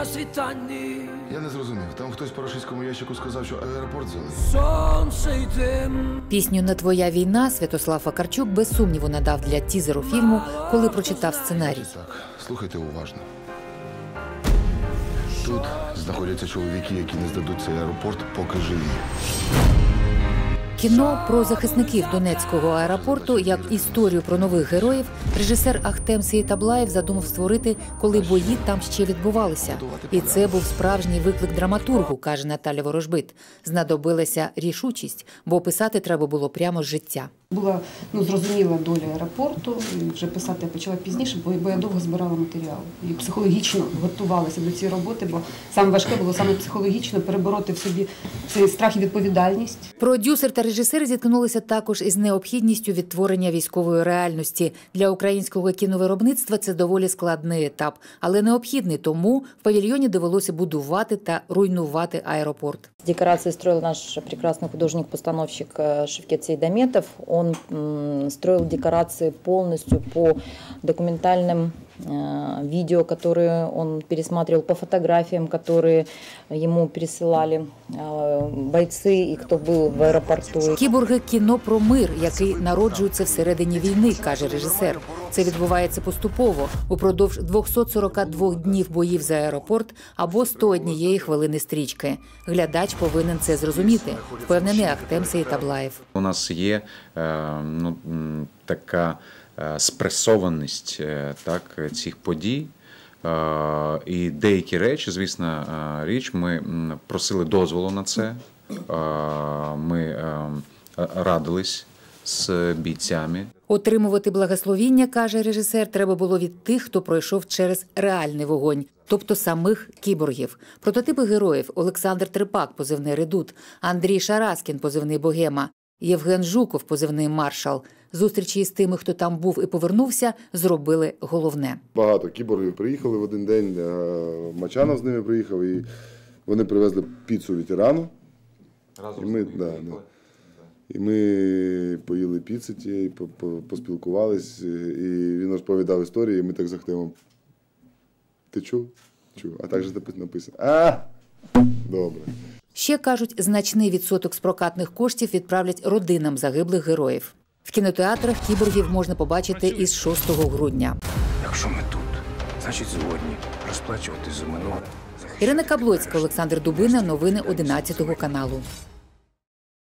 на світанні, Я не зрозумів. Там хтось по рашистському ящику сказав, що аеропорт зелений. сонце й дим. Пісню Не твоя війна Святослав Факарчук без сумніву надав для тізеру фільму, коли прочитав сценарій. Так, слухайте уважно. Тут знаходяться чоловіки, які не здадуть цей аеропорт, поки живі. Кіно про захисників Донецького аеропорту як історію про нових героїв режисер Ахтем Сейтаблаєв задумав створити, коли бої там ще відбувалися. І це був справжній виклик драматургу, каже Наталя Ворожбит. Знадобилася рішучість, бо писати треба було прямо з життя. Була ну, зрозуміла доля аеропорту. І вже писати я почала пізніше, бо, бо я довго збирала матеріал. І психологічно готувалася до цієї роботи, бо саме важке було саме психологічно перебороти в собі цей страх і відповідальність. Продюсер та режисер зіткнулися також із необхідністю відтворення військової реальності для українського кіновиробництва. Це доволі складний етап, але необхідний. Тому в павільйоні довелося будувати та руйнувати аеропорт. Декорации строил наш прекрасный художник-постановщик э, Шевкет Сейдаметов. Он м, строил декорации полностью по документальным э, видео, которые он пересматривал, по фотографиям, которые ему пересылали э, бойцы и кто был в аэропорту. Кіборги кіно про мир, який народжується всередині війни, каже режисер. Це відбувається поступово упродовж 242 днів боїв за аеропорт або 101 хвилини стрічки. Глядач повинен це зрозуміти, впевнений Ахтем Сейтаблаєв. У нас є е, ну, така е, спресованість е, так, цих подій. І деякі речі, звісно, річ, ми просили дозволу на це. Ми е, радились з бійцями. Отримувати благословіння, каже режисер, треба було від тих, хто пройшов через реальний вогонь, тобто самих кіборгів. Прототипи героїв Олександр Трипак, позивний Редут, Андрій Шараскін, позивний Богема, Євген Жуков, позивний Маршал. Зустрічі з тими, хто там був і повернувся, зробили головне. Багато кіборгів приїхали в один день. е, Мачанов з ними приїхав, і вони привезли піцу ветерану. І ми, да, да. І ми поїли піци по- поспілкувались, е, і він розповідав історії, і ми так з Ахтемом. Ти чув? Чув. А так же написано. А! Добре. Ще кажуть, значний відсоток з прокатних коштів відправлять родинам загиблих героїв. В кінотеатрах кіборгів можна побачити із 6 грудня. Якщо ми тут, значить згодні розплачувати за минуле. Ірина Каблоцька, Олександр Дубина. Новини 11 каналу.